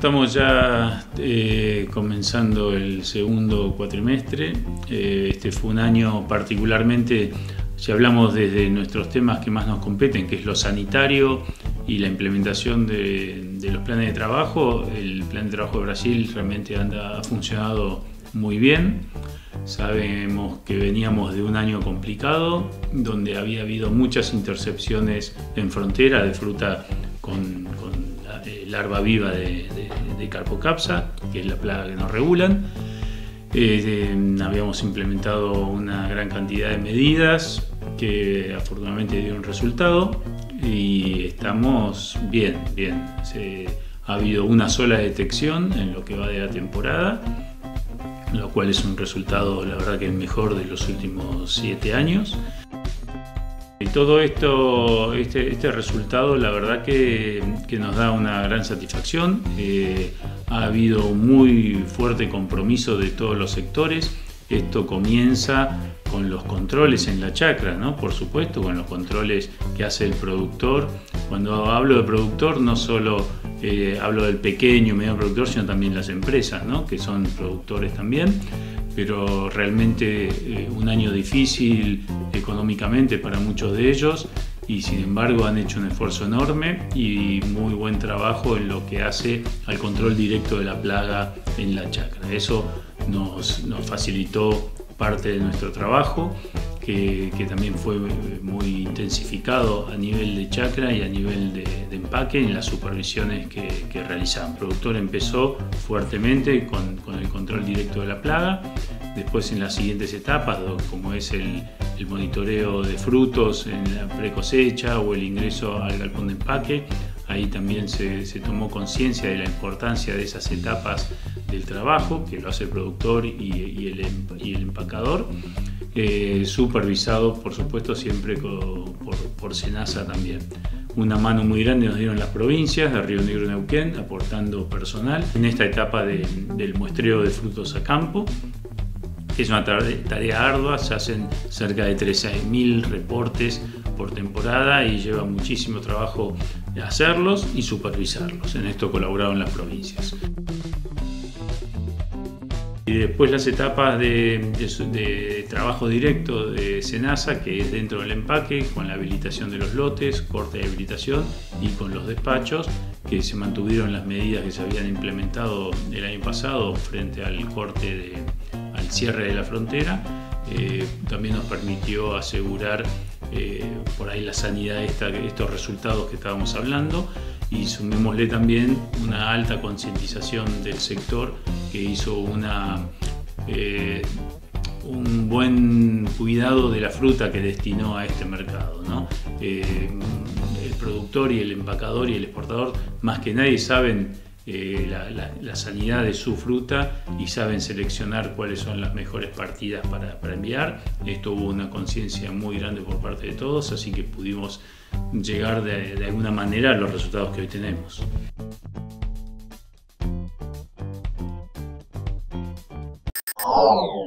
Estamos ya eh, comenzando el segundo cuatrimestre. Eh, este fue un año particularmente, si hablamos desde nuestros temas que más nos competen, que es lo sanitario y la implementación de, los planes de trabajo, el plan de trabajo de Brasil realmente anda, ha funcionado muy bien. Sabemos que veníamos de un año complicado, donde había habido muchas intercepciones en frontera de fruta con, eh, larva viva de, de, carpocapsa, que es la plaga que nos regulan. Eh, habíamos implementado una gran cantidad de medidas que afortunadamente dieron resultado y estamos bien, bien. ha habido una sola detección en lo que va de la temporada, lo cual es un resultado, la verdad, que es mejor de los últimos siete años. Todo esto, este, este, resultado, la verdad que, nos da una gran satisfacción. Eh, ha habido muy fuerte compromiso de todos los sectores. Esto comienza con los controles en la chacra, ¿no? por supuesto, con los controles que hace el productor. Cuando hablo de productor, no solo eh, hablo del pequeño medio productor, sino también las empresas, ¿no? que son productores también pero realmente eh, un año difícil económicamente para muchos de ellos y sin embargo han hecho un esfuerzo enorme y muy buen trabajo en lo que hace al control directo de la plaga en la chacra. Eso nos, facilitó parte de nuestro trabajo, que, también fue muy intensificado a nivel de chacra y a nivel de, empaque en las supervisiones que, que. El productor empezó fuertemente con, con el control directo de la plaga Después en las siguientes etapas, como es el, monitoreo de frutos en la pre-cosecha o el ingreso al galpón de empaque, ahí también se, tomó conciencia de la importancia de esas etapas del trabajo, que lo hace el productor y, el, em, empacador, eh, supervisado por supuesto siempre por, por Senasa también. Una mano muy grande nos dieron las provincias de Río Negro y Neuquén, aportando personal en esta etapa del muestreo de frutos a campo, es una tarea ardua, se hacen cerca de 13.000 reportes por temporada y lleva muchísimo trabajo hacerlos y supervisarlos. En esto colaboraron las provincias. Y después las etapas de, trabajo directo de SENASA, que es dentro del empaque, con la habilitación de los lotes, corte de habilitación y con los despachos, que se mantuvieron las medidas que se habían implementado el año pasado frente al corte de, cierre de la frontera, eh, también nos permitió asegurar eh, por ahí la sanidad de estos resultados que estábamos hablando y sumémosle también una alta concientización del sector que hizo una, eh, un buen cuidado de la fruta que destinó a este mercado. el productor y el empacador y el exportador más que nadie saben eh, la, sanidad de su fruta y saben seleccionar cuáles son las mejores partidas para, enviar. Esto hubo una conciencia muy grande por parte de todos, así que pudimos llegar de alguna manera a los resultados que hoy tenemos. Oh.